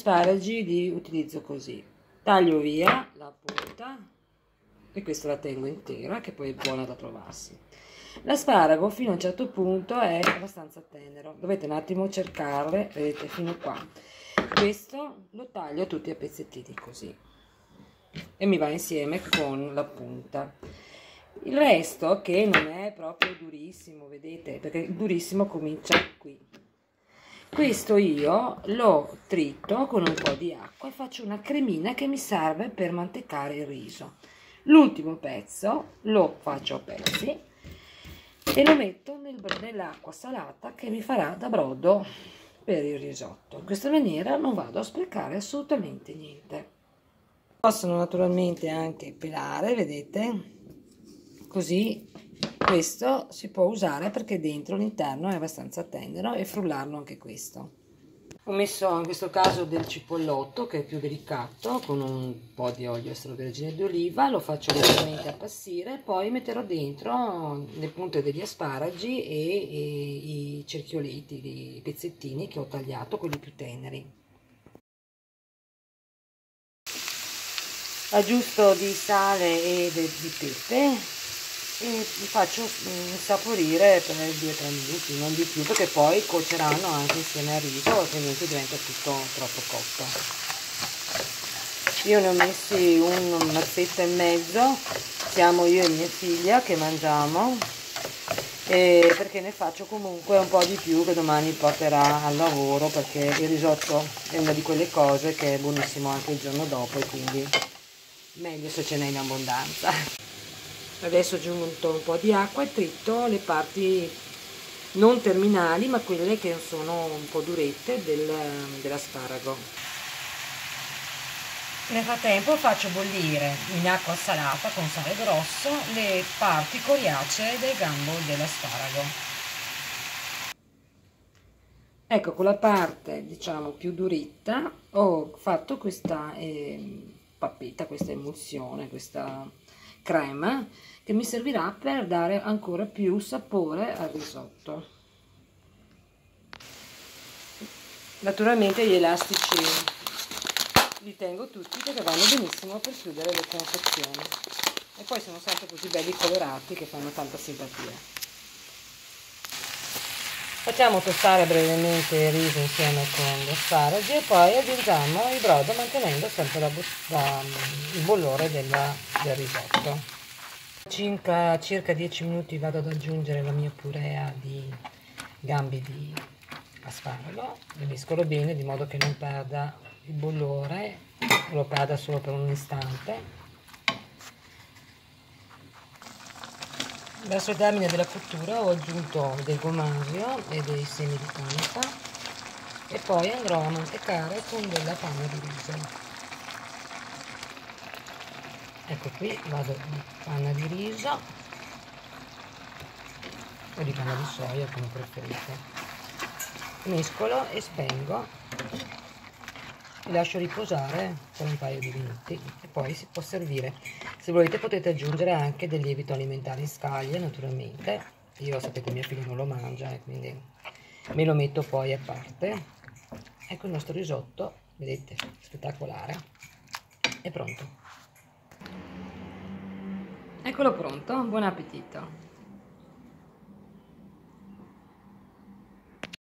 asparagi li utilizzo così. Taglio via la punta e questa la tengo intera che poi è buona da trovarsi. L'asparago fino a un certo punto è abbastanza tenero. Dovete un attimo cercarle vedete fino qua. Questo lo taglio tutti a pezzettini così. E mi va insieme con la punta. Il resto che non è proprio durissimo vedete? Perché il durissimo comincia qui questo io lo trito con un po' di acqua e faccio una cremina che mi serve per mantecare il riso. L'ultimo pezzo lo faccio a pezzi e lo metto nel, nell'acqua salata che mi farà da brodo per il risotto. In questa maniera non vado a sprecare assolutamente niente. Possono naturalmente anche pelare vedete? Così questo si può usare perché dentro l'interno è abbastanza tenero e frullarlo anche questo. Ho messo in questo caso del cipollotto che è più delicato con un po' di olio extravergine di oliva lo faccio leggermente appassire poi metterò dentro le punte degli asparagi e, e i cerchioletti i pezzettini che ho tagliato quelli più teneri. Aggiusto di sale e di pepe e faccio insaporire per 2-3 minuti, non di più, perché poi cuoceranno anche insieme al riso, altrimenti diventa tutto troppo cotto. Io ne ho messi un mazzetto e mezzo, siamo io e mia figlia che mangiamo, e perché ne faccio comunque un po' di più che domani porterà al lavoro, perché il risotto è una di quelle cose che è buonissimo anche il giorno dopo e quindi meglio se ce n'è in abbondanza adesso ho aggiunto un po' di acqua e tritto le parti non terminali ma quelle che sono un po' durette del, dell'asparago. Nel frattempo faccio bollire in acqua salata con sale grosso le parti coriacee del gambo dell'asparago. Ecco con la parte diciamo più duritta ho fatto questa eh, pappetta questa emulsione questa crema che mi servirà per dare ancora più sapore al risotto. Naturalmente gli elastici li tengo tutti perché vanno benissimo per chiudere le confezioni. E poi sono sempre così belli colorati che fanno tanta simpatia Facciamo tostare brevemente il riso insieme con gli asparagi e poi aggiungiamo il brodo mantenendo sempre la, la, il bollore della, del risotto. Circa, circa 10 minuti vado ad aggiungere la mia purea di gambi di asparago, li mescolo bene di modo che non perda il bollore, lo perda solo per un istante Verso il termine della cottura ho aggiunto del gomasio e dei semi di panica e poi andrò a mantecare con della panna di riso. Ecco qui vado di panna di riso o di panna di soia come preferite. Mescolo e spengo e lascio riposare per un paio di minuti e poi si può servire. Se volete potete aggiungere anche del lievito alimentare in scaglie naturalmente. Io sapete mia figlia non lo mangia e quindi me lo metto poi a parte. Ecco il nostro risotto vedete spettacolare. È pronto. Eccolo pronto buon appetito